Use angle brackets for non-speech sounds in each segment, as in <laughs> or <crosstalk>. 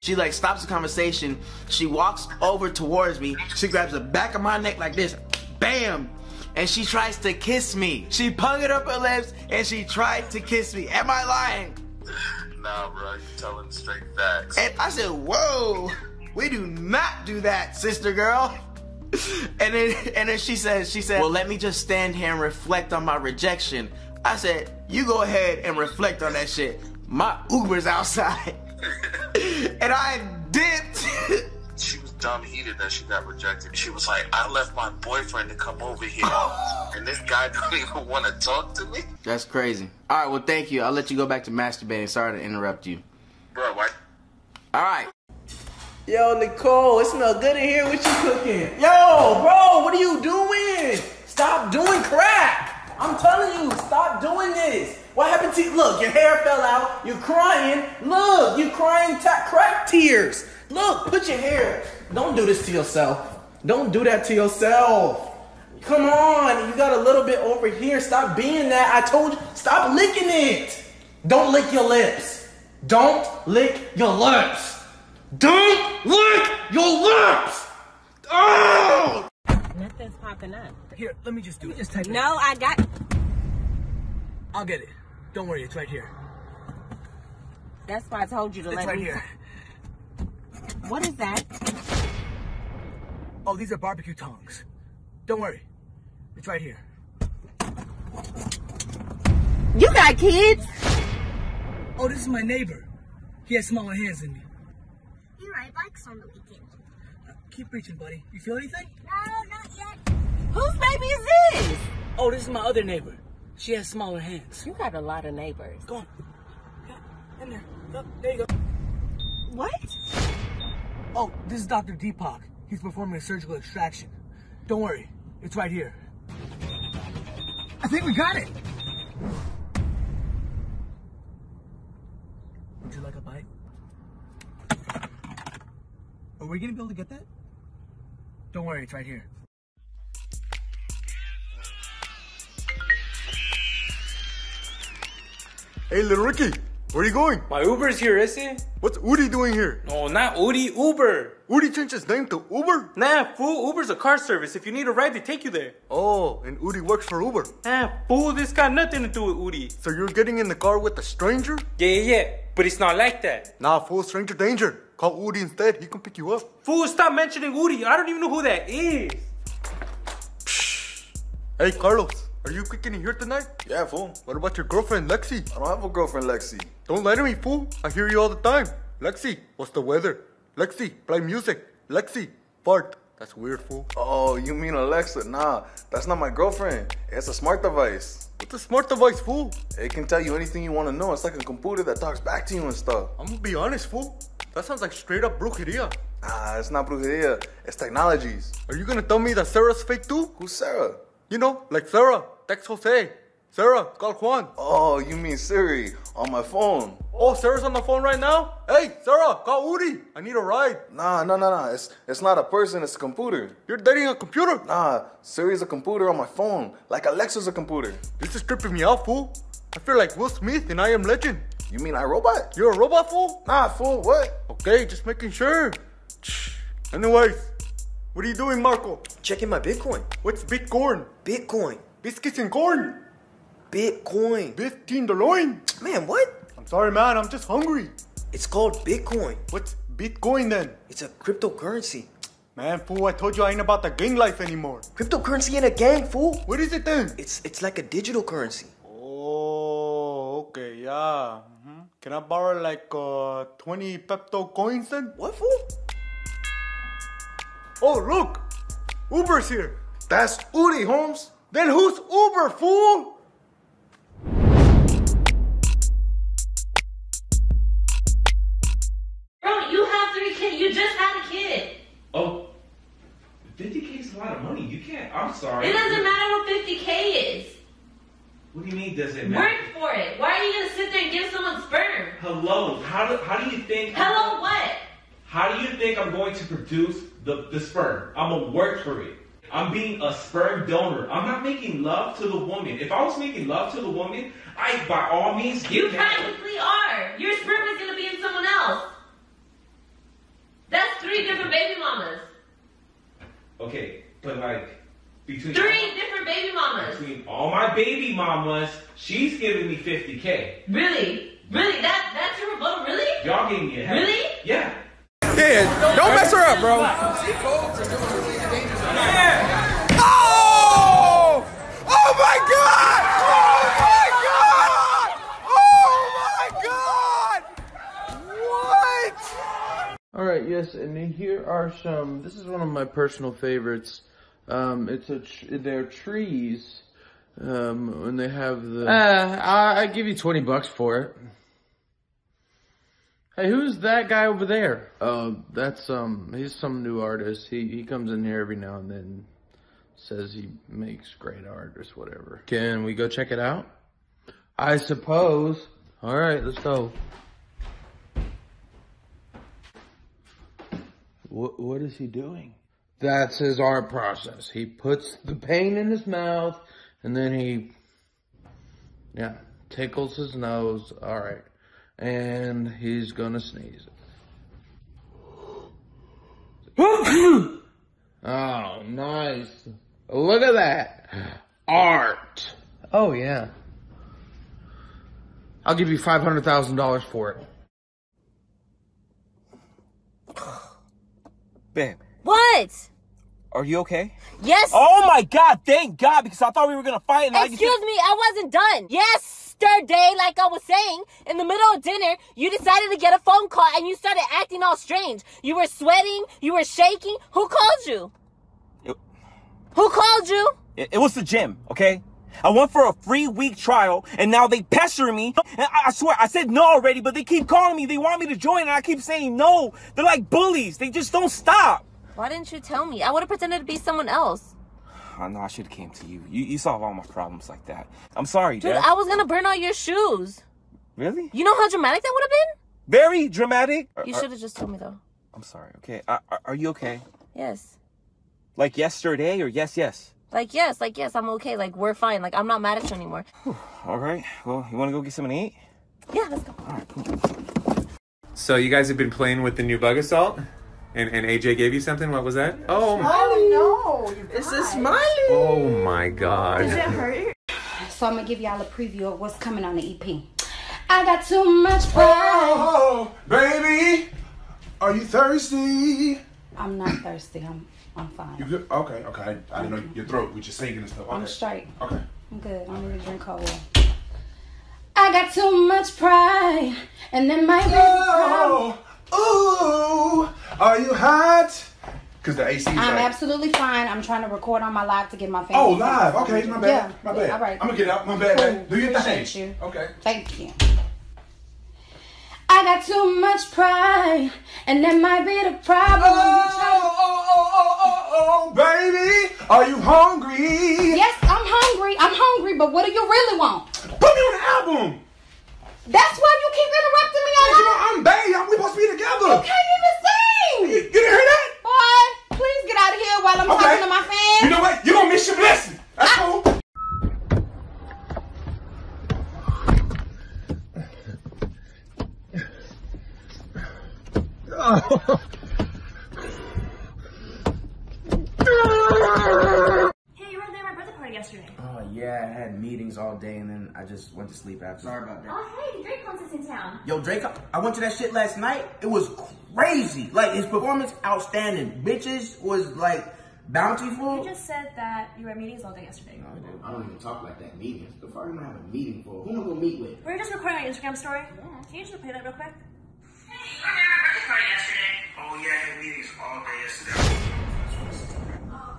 She like stops the conversation. She walks over towards me. She grabs the back of my neck like this. Bam! And she tries to kiss me. She pungered up her lips and she tried to kiss me. Am I lying? Nah, bro, you telling straight facts. And I said, whoa, we do not do that, sister girl. <laughs> And then and then she says, she said, well, let me just stand here and reflect on my rejection. I said, you go ahead and reflect on that shit. My Uber's outside. <laughs> and I dipped. <laughs> She was dumb heated that she got rejected. She was like, I left my boyfriend to come over here. and this guy don't even want to talk to me? That's crazy. All right, well, thank you. I'll let you go back to masturbating. Sorry to interrupt you. Bro, why? All right. Yo, Nicole, it smells good in here. What you cooking? Yo, bro, what are you doing? Stop doing crap. I'm telling you, stop doing this. What happened to you? Look, your hair fell out. You're crying. Look, you're crying ta- crack tears. Look, put your hair. Don't do this to yourself. Don't do that to yourself. Come on, you got a little bit over here. Stop being that. I told you, stop licking it. Don't lick your lips. Don't lick your lips. Don't lick your lips. Oh! Nothing's popping up. Here, let me just do it. Just type No, I got. I'll get it. Don't worry, it's right here. That's why I told you to It's let right me. here. What is that? Oh, these are barbecue tongs. Don't worry. It's right here. You got kids? Oh, this is my neighbor. He has smaller hands than me. We bikes on the weekend. Uh, keep reaching, buddy. You feel anything? No, not yet. Whose baby is this? Oh, this is my other neighbor. She has smaller hands. You got a lot of neighbors. Go on. Yeah, in there. Go. There you go. What? Oh, this is Dr. Deepak. He's performing a surgical extraction. Don't worry. It's right here. I think we got it. Would you like a bite? Are we gonna be able to get that? Don't worry, it's right here. Hey, little Ricky, where are you going? My Uber's here, is he? What's Udi doing here? No, not Udi, Uber. Udi changed his name to Uber? Nah, fool, Uber's a car service. If you need a ride, they take you there. Oh, and Udi works for Uber. Nah, fool, this got nothing to do with Udi. So you're getting in the car with a stranger? Yeah, yeah, yeah, but it's not like that. Nah, fool, stranger danger. Call Udi instead, he can pick you up. Fool, stop mentioning Udi. I don't even know who that is. Hey, Carlos, are you cooking in here tonight? Yeah, fool. What about your girlfriend, Lexi? I don't have a girlfriend, Lexi. Don't lie to me, fool. I hear you all the time. Lexi, what's the weather? Lexi, play music. Lexi, fart. That's weird, fool. Oh, you mean Alexa? Nah, that's not my girlfriend. It's a smart device. What's a smart device, fool? It can tell you anything you want to know. It's like a computer that talks back to you and stuff. I'm gonna be honest, fool. That sounds like straight up brujeria. Ah, it's not brujeria. It's technologies. Are you gonna tell me that Sarah's fake too? Who's Sarah? You know, like Sarah, text Jose. Sarah, call Juan. Oh, you mean Siri on my phone? Oh, Sarah's on the phone right now? Hey, Sarah, call Udi. I need a ride. Nah, nah, nah, nah. It's it's not a person. It's a computer. You're dating a computer? Nah, Siri's a computer on my phone. Like Alexa's a computer. This is tripping me out, fool. I feel like Will Smith in I Am Legend. You mean iRobot? You're a robot, fool? Nah, fool. What? Okay, just making sure. Anyways, what are you doing, Marco? Checking my Bitcoin. What's Bitcoin? Bitcoin. Biscuits and corn. Bitcoin. Fifteen the loin. Man, what? I'm sorry, man. I'm just hungry. It's called Bitcoin. What's Bitcoin then? It's a cryptocurrency. Man, fool, I told you I ain't about the gang life anymore. Cryptocurrency in a gang, fool. What is it then? It's it's like a digital currency. Oh, okay, yeah. Can I borrow like uh, 20 Pepto coins then? What, fool? Oh, look! Uber's here. That's Udi, Holmes. Then who's Uber, fool? Bro, you have three kids. You just had a kid. Oh, 50k is a lot of money. You can't. I'm sorry. It doesn't matter what 50k is. What do you mean does it matter? Work for it. Why are you gonna sit there and give someone sperm? Hello. How do how do you think? Hello, what? How do you think I'm going to produce the the sperm? I'm gonna work for it. I'm being a sperm donor. I'm not making love to the woman. If I was making love to the woman, I by all means You practically are. Your sperm is gonna be in someone else. That's three different baby mamas. Okay, but like between Three different baby mamas. between all my baby mamas, she's giving me 50k. Really? Really? That that's your rebuttal? Really? Y'all gave me a head. Really? Yeah. Yeah, don't mess her up, bro. Oh! Oh my god! Oh my god! Oh my god! What? All right, yes, and here are some. This is one of my personal favorites. Um, it's a tr- they're trees, um, and they have the. Uh, I, I give you twenty bucks for it. Hey, who's that guy over there? Uh, that's um, he's some new artist. He he comes in here every now and then, says he makes great art or whatever. Can we go check it out? I suppose. All right, let's go. What what is he doing? That's his art process. He puts the paint in his mouth and then he yeah, tickles his nose. All right. And he's going to sneeze. <gasps> oh, nice. Look at that. Art. Oh yeah. I'll give you $500,000 for it. Babe, What? Are you okay? Yes. Oh my god, thank God, because I thought we were gonna fight and I just Excuse me, I wasn't done. Yesterday, like I was saying, in the middle of dinner, you decided to get a phone call and you started acting all strange. You were sweating, you were shaking. Who called you? Who called you? It, it was the gym, okay? I went for a free week trial and now they pestering me. And I, I swear, I said no already, but they keep calling me. They want me to join and I keep saying no. They're like bullies. They just don't stop. Why didn't you tell me? I would have pretended to be someone else. I know I should have came to you. you. You solve all my problems like that. I'm sorry, Dude, Dad. I was gonna burn all your shoes. Really? You know how dramatic that would have been? Very dramatic. You should have just told me though. I'm sorry. Okay. Are, are- are you okay? Yes. Like yesterday or yes, yes? Like yes, like yes, I'm okay. Like we're fine. Like I'm not mad at you anymore. <sighs> All right. Well, you want to go get something to eat? Yeah, let's go. So you guys have been playing with the new bug assault, and and AJ gave you something. What was that? Oh, my- Oh no! This is Smiley. oh my God! Does it hurt? So I'm gonna give y'all a preview of what's coming on the EP. I got too much pride. Oh, baby, are you thirsty? I'm not thirsty. I'm I'm fine. You good? Okay, okay. I didn't know your throat with your singing and stuff. I'm Okay. straight. Okay. I'm good. I don't need to drink cold water. I got too much pride, and then my Oh, ooh, are you hot? Cause the AC is I'm like. absolutely fine. I'm trying to record on my live to get my family. Oh, live. Okay, my bad. Yeah. My bad. All right. I'm gonna get out. My bad. Cool. Do your thing. Appreciate you. Okay. Thank you. I got too much pride, and that might be the problem. Oh, oh, oh, oh, oh, oh, baby, are you hungry? Yes, I'm hungry. I'm hungry, but what do you really want? Put me on the album. That's why you keep interrupting me. You know, I'm babe. We supposed to be together. You can't even sing. You, you didn't hear that? Boy, please get out of here while I'm Okay. talking to my fans. You know what? You're gonna miss your blessing. That's cool. Hey, you were there at my birthday party yesterday. Oh yeah, I had meetings all day and then I just went to sleep after. Sorry about that. Oh, hey, Drake concert's in town. Yo, Drake, I went to that shit last night. It was crazy. Like his performance, outstanding. Bitches was like bountiful. You just said that you were at meetings all day yesterday. I don't even talk like that. Meetings. The fuck am I have a meeting for? Who am I gonna meet with? We were just recording our Instagram story. Yeah. Can you just play that real quick? Hey! <laughs> Oh yeah, I had meetings all day yesterday. Oh,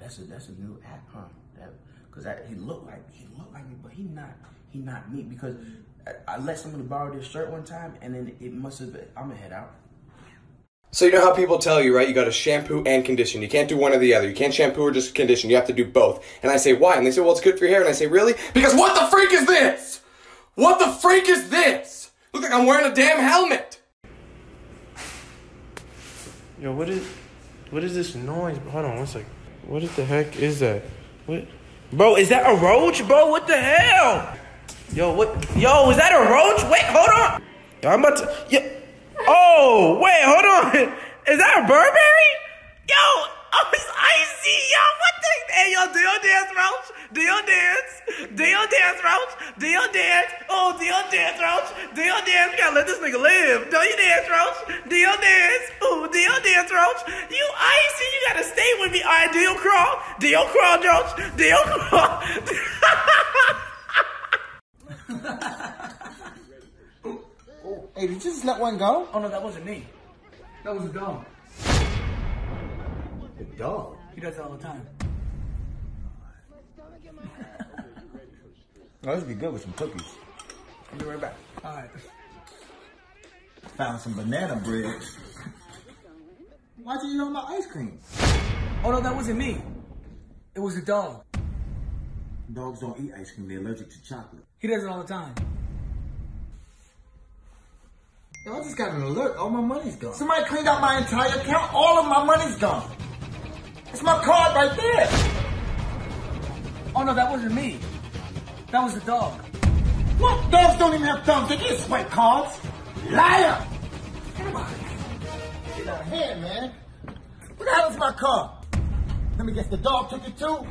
that's a that's a new app, huh? That because he looked like he looked like me, but he not he not me because I, I let somebody borrow this shirt one time and then it must have been. I'm gonna head out. So you know how people tell you, right? You got to shampoo and condition. You can't do one or the other. You can't shampoo or just condition. You have to do both. And I say, why? And they say, well, it's good for your hair. And I say, really? Because what the freak is this? What the freak is this? Look like I'm wearing a damn helmet. Yo, what is What is this noise? Hold on one second. What the heck is that? What? Bro, is that a roach? Bro, what the hell? Yo, what? Yo, is that a roach? Wait, hold on. Yo, I'm about to. Yeah. Oh, wait, hold on. <laughs> Is that a Burberry? Yo, oh, it's icy. Yo, what the? Hey, yo, do your dance, Roach? Do your dance? Do your dance, Roach? Do your dance? Oh, do your dance, Roach? Do your dance? You gotta let this nigga live. Do your dance, Roach? Do your dance? Ooh, do your dance, Roach? You icy. You gotta stay with me. All right, do your crawl? Do your crawl, Roach? Do your crawl? <laughs> Hey, did you just let one go? Oh no, that wasn't me. That was a dog. The dog. He does it all the time. <laughs> Oh, this would be good with some cookies. I'll be right back. All right. Found some banana bread. Why'd you eat all my ice cream? Oh no, that wasn't me. It was a dog. Dogs don't eat ice cream. They're allergic to chocolate. He does it all the time. Yo, I just got an alert. All my money's gone. Somebody cleaned out my entire account. All of my money's gone. It's my card right there. Oh no, that wasn't me. That was the dog. What? Dogs don't even have thumbs. They get swipe cards. Liar. Come on. Get out of here, man. What the hell is my car? Let me guess, the dog took it too?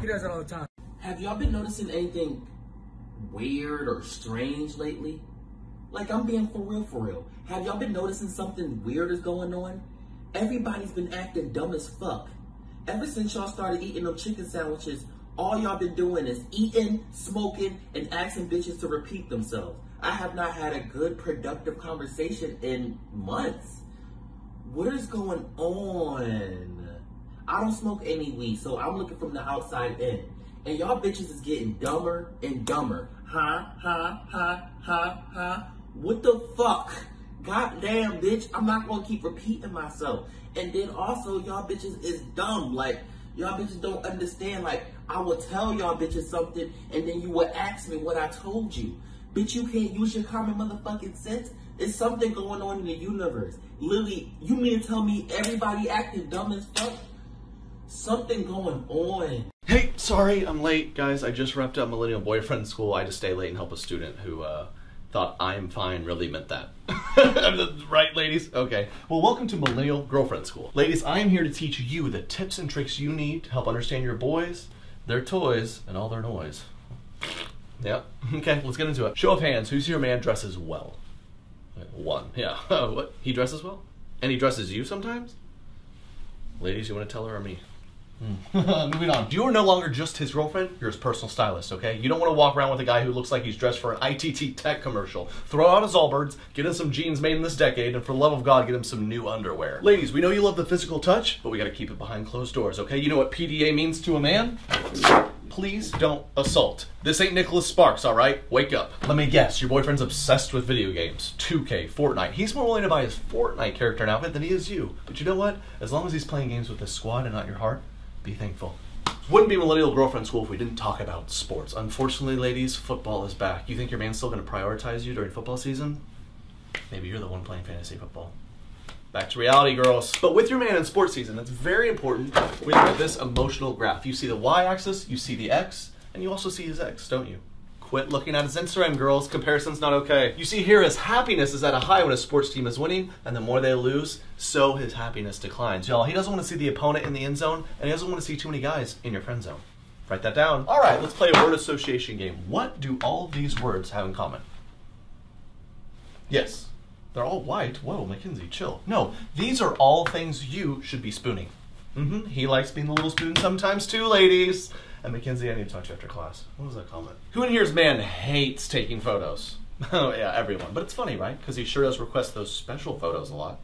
He does it all the time. Have y'all been noticing anything weird or strange lately? Like, I'm being for real, for real. Have y'all been noticing something weird is going on? Everybody's been acting dumb as fuck. Ever since y'all started eating them chicken sandwiches, all y'all been doing is eating, smoking, and asking bitches to repeat themselves. I have not had a good, productive conversation in months. What is going on? I don't smoke any weed, so I'm looking from the outside in. And y'all bitches is getting dumber and dumber. Ha, ha, ha, ha, ha. What the fuck? Goddamn, bitch. I'm not gonna keep repeating myself. And then also, y'all bitches is dumb. Like, y'all bitches don't understand. Like, I will tell y'all bitches something, and then you will ask me what I told you. Bitch, you can't use your common motherfucking sense. There's something going on in the universe. Lily, you mean to tell me everybody acting dumb as fuck? Something going on. Hey, sorry, I'm late, guys. I just wrapped up Millennial Boyfriend School. I just stay late and help a student who uh, thought I'm fine really meant that. <laughs> <laughs> right, ladies? Okay. Well, welcome to Millennial Girlfriend School. Ladies, I am here to teach you the tips and tricks you need to help understand your boys, their toys, and all their noise. <laughs> Yep. Okay, let's get into it. Show of hands, who's your man dresses well? One. Yeah. what? He dresses well? And he dresses you sometimes? Ladies, you want to tell her or me? Hmm. <laughs> Moving on. You are no longer just his girlfriend, you're his personal stylist, okay? You don't want to walk around with a guy who looks like he's dressed for an ITT tech commercial. Throw out his Allbirds, get him some jeans made in this decade, and for the love of God, get him some new underwear. Ladies, we know you love the physical touch, but we gotta keep it behind closed doors, okay? You know what PDA means to a man? Please don't assault. This ain't Nicholas Sparks, alright? Wake up. Let me guess, your boyfriend's obsessed with video games. 2K, Fortnite. He's more willing to buy his Fortnite character and outfit than he is you. But you know what? As long as he's playing games with his squad and not your heart, be thankful. Wouldn't be Millennial Girlfriend School if we didn't talk about sports. Unfortunately, ladies, football is back. You think your man's still going to prioritize you during football season? Maybe you're the one playing fantasy football. Back to reality, girls. But with your man in sports season, it's very important we look at this emotional graph. You see the y-axis, you see the x, and you also see his x, don't you? Quit looking at his Instagram, girls. Comparison's not okay. You see here his happiness is at a high when his sports team is winning, and the more they lose, so his happiness declines. Y'all, he doesn't want to see the opponent in the end zone, and he doesn't want to see too many guys in your friend zone. Write that down. All right, let's play a word association game. What do all these words have in common? Yes, they're all white. Whoa, Mackenzie, chill. No, these are all things you should be spooning. Mm-hmm. He likes being the little spoon sometimes too, ladies. And Mackenzie, I need to talk to you after class. What was that comment? Who in here's man hates taking photos? <laughs> Oh yeah, everyone. But it's funny, right? Because he sure does request those special photos a lot.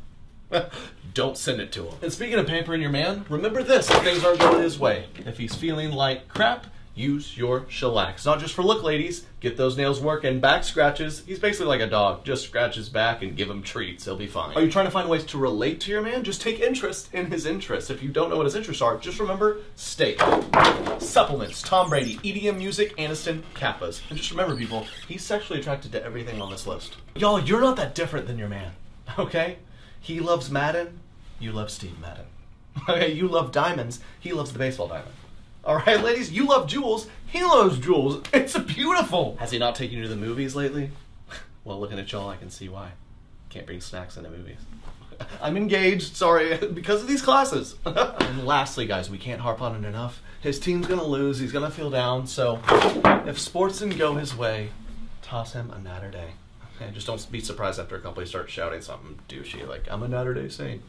<laughs> Don't send it to him. And speaking of pampering your man, remember this: if things aren't going his way, if he's feeling like crap, use your shellac. It's Not just for look, ladies. Get those nails working. Back scratches. He's basically like a dog. Just scratch his back and give him treats. He'll be fine. Are you trying to find ways to relate to your man? Just take interest in his interests. If you don't know what his interests are, just remember steak, supplements, Tom Brady, EDM music, Aniston, Kappas. And just remember, people, he's sexually attracted to everything on this list. Y'all, you're not that different than your man. Okay? He loves Madden. You love Steve Madden. <laughs> Okay, you love diamonds. He loves the baseball diamond. All right, <laughs> ladies, you love jewels. He loves jewels. <laughs> It's beautiful. Has he not taken you to the movies lately? <laughs> Well, looking at y'all, I can see why. Can't bring snacks into movies. I'm engaged, sorry, because of these classes. and lastly, guys, we can't harp on it enough. His team's gonna lose, he's gonna feel down, so if sports didn't go his way, toss him a Natty Daddy. Okay, just don't be surprised after a couple he starts shouting something douchey like, I'm a Natty Daddy saint.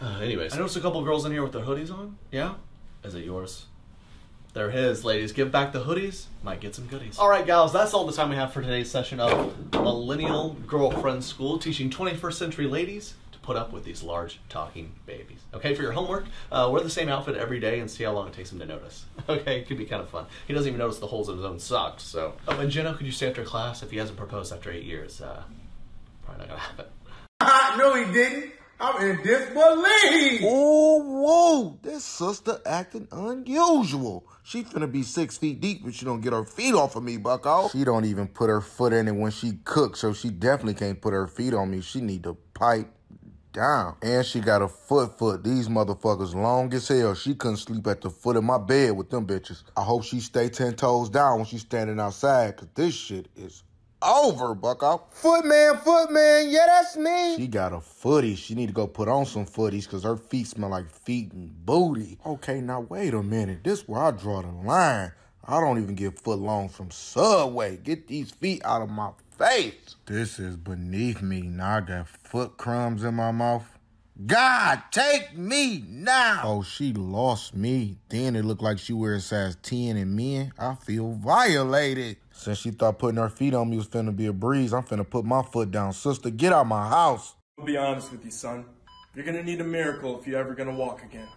Uh, anyways, I noticed a couple girls in here with their hoodies on. Yeah? Is it yours? They're his, ladies. Give back the hoodies. Might get some goodies. All right, gals, that's all the time we have for today's session of Millennial Girlfriend School, teaching 21st century ladies to put up with these large talking babies. Okay, for your homework, uh, wear the same outfit every day and see how long it takes him to notice. <laughs> Okay, it could be kind of fun. He doesn't even notice the holes in his own socks, so. Oh, and Jenna, could you stay after class if he hasn't proposed after eight years? Uh, probably not gonna happen. <laughs> no, he didn't. I'm in disbelief. Oh, whoa. This sister acting unusual. She finna be six feet deep if she don't get her feet off of me, bucko. She don't even put her foot in it when she cooks, so she definitely can't put her feet on me. She need to pipe down. And she got a foot foot. These motherfuckers long as hell. She couldn't sleep at the foot of my bed with them bitches. I hope she stay ten toes down when she's standing outside, cause this shit is over, bucko. Footman, footman, yeah, that's me. She got a footy. She need to go put on some footies because her feet smell like feet and booty. Okay, now wait a minute. This where I draw the line. I don't even get foot long from Subway. Get these feet out of my face. This is beneath me. Now I got foot crumbs in my mouth. God, take me now. Oh, she lost me. Then it looked like she wears size 10 and men. I feel violated. Since she thought putting her feet on me was finna be a breeze, I'm finna put my foot down. Sister, get out my house. I'll be honest with you, son. You're gonna need a miracle if you're ever gonna walk again.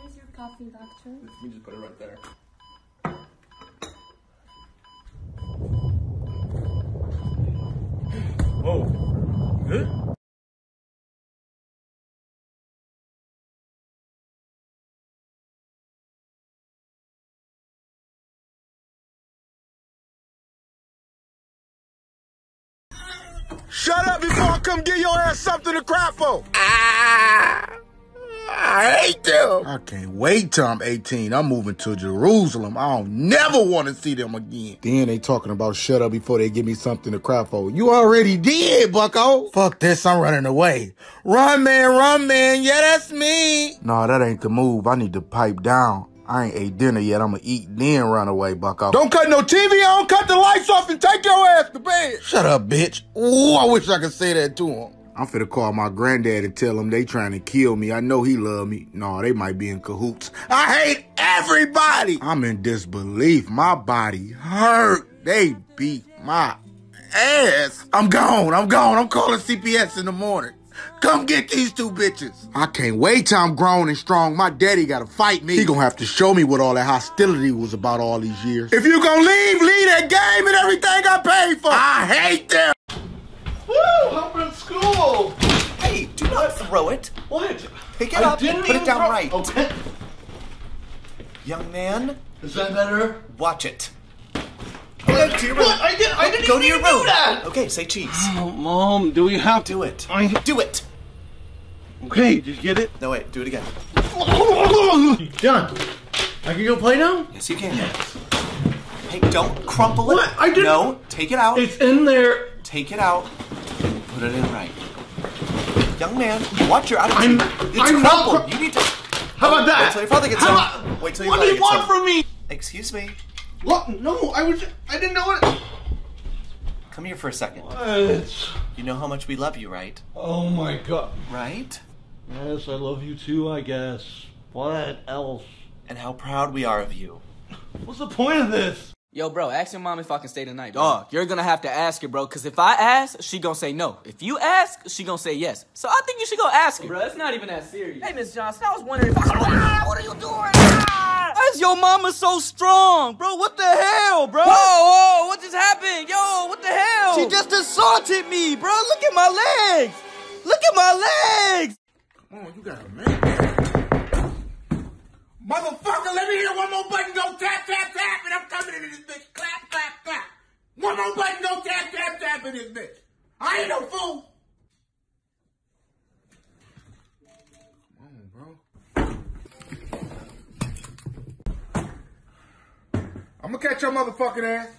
Here's your coffee, doctor. You can just put it right there. Whoa. Good? Shut up before I come get your ass something to cry for. Ah, I hate them. I can't wait till I'm 18. I'm moving to Jerusalem. I don't never want to see them again. Then they talking about shut up before they give me something to cry for. You already did, bucko. Fuck this, I'm running away. Run, man, run, man. Yeah, that's me. No, that ain't the move. I need to pipe down. I ain't ate dinner yet. I'ma eat then run away, bucko. Don't cut no TV on. Cut the lights off and take your ass to bed. Shut up, bitch. Ooh, I wish I could say that to him. I'm finna call my granddad and tell him they trying to kill me. I know he love me. No, they might be in cahoots. I hate everybody. I'm in disbelief. My body hurt. They beat my ass. I'm gone. I'm gone. I'm calling CPS in the morning. Come get these two bitches. I can't wait till I'm grown and strong. My daddy gotta fight me. He gonna have to show me what all that hostility was about all these years. If you gonna leave, leave that game and everything I paid for. I hate them. Woo! Hopper in school! Hey, do not throw it. What? Pick it I up and put it down throw- right. Okay. Young man. Is that better? Watch it. Go to your room. What? I did- I didn't Go to even your do room. that. Okay, say cheese. Oh, Mom, do we have to? Do it. I Do it. Okay, did you get it? No, wait. Do it again. <laughs> Done. I can go play now? Yes, you can. Hey, don't crumple it. What? I didn't- No, take it out. It's in there. Take it out. And put it in right. Young man, watch your attitude. I'm- it's I'm not crumpled. cr- you need to. How about that? Wait till your father gets How home. Wait till your What father do you want home. from me? Excuse me. What? No, I was. I didn't know it. Come here for a second. What? You know how much we love you, right? Oh my god. Right? Yes, I love you too, I guess. What else? And how proud we are of you. What's the point of this? Yo, bro, ask your mom if I can stay tonight. Dog, you're gonna have to ask her, bro, because if I ask, she gonna say no. If you ask, she gonna say yes. So I think you should go ask her. Bro, it's not even that serious. Hey, Miss Johnson, I was wondering if I could. Ah, what are you doing? Ah! Why is your mama so strong, bro? What the hell, bro? Whoa, whoa, what just happened? Yo, what the hell? She just assaulted me, bro. Look at my legs. Look at my legs. Come on, you got a man. Motherfucker, let me hear one more button go tap, tap, tap, and I'm coming into this bitch. Clap, clap, clap. One more button go tap, tap, tap in this bitch. I ain't no fool. Gonna